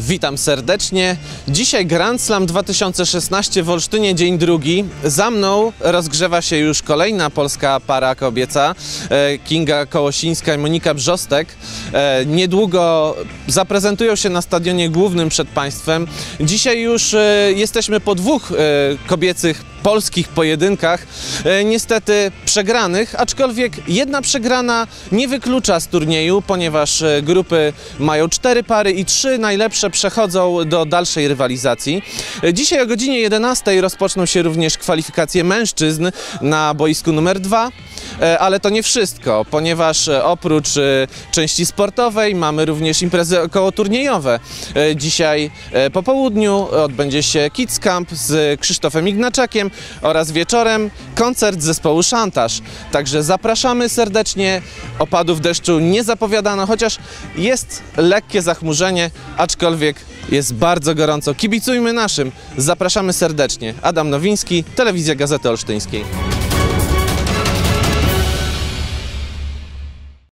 Witam serdecznie. Dzisiaj Grand Slam 2016 w Olsztynie, dzień drugi. Za mną rozgrzewa się już kolejna polska para kobieca, e, Kinga Kołosińska i Monika Brzostek. E, Niedługo zaprezentują się na stadionie głównym przed Państwem. Dzisiaj już e, jesteśmy po dwóch kobiecych polskich pojedynkach, e, niestety przegranych, aczkolwiek jedna przegrana nie wyklucza z turnieju, ponieważ e, grupy mają cztery pary i trzy najlepsze przechodzą do dalszej rywalizacji. E, Dzisiaj o godzinie 11 rozpoczną się również kwalifikacje mężczyzn na boisku numer dwa. Ale to nie wszystko, ponieważ oprócz części sportowej mamy również imprezy okołoturniejowe. Dzisiaj po południu odbędzie się Kids Camp z Krzysztofem Ignaczakiem oraz wieczorem koncert zespołu Szantaż. Także zapraszamy serdecznie. Opadów deszczu nie zapowiadano, chociaż jest lekkie zachmurzenie, aczkolwiek jest bardzo gorąco. Kibicujmy naszym. Zapraszamy serdecznie. Adam Nowiński, Telewizja Gazety Olsztyńskiej.